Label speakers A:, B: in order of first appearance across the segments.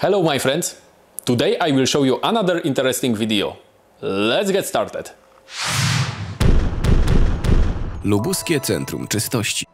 A: Hello my friends! Today I will show you another interesting video. Let's get started!
B: Lubuskie Centrum Czystości.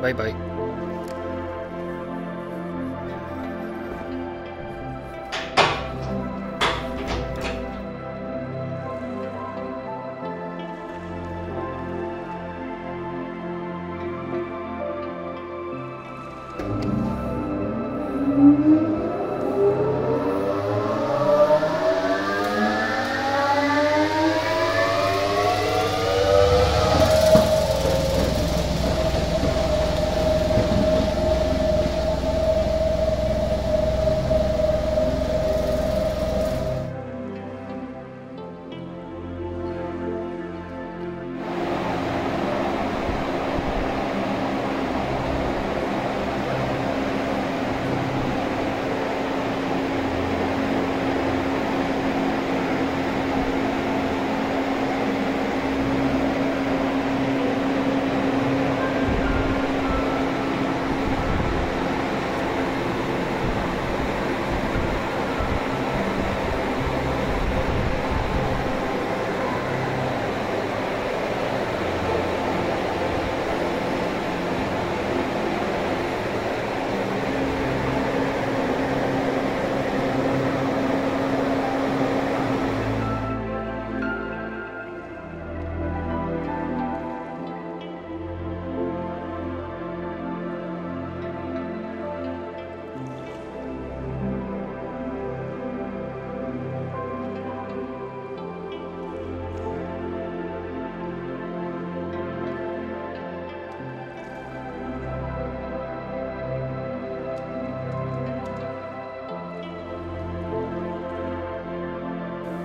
C: Bye bye.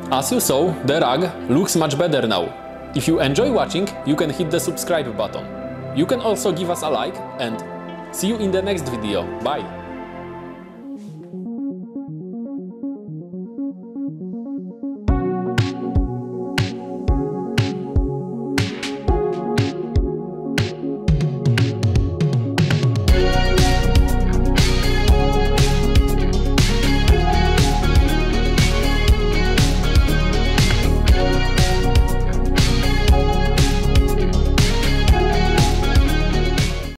A: As you saw, the rug looks much better now. If you enjoy watching, you can hit the subscribe button. You can also give us a like and see you in the next video. Bye!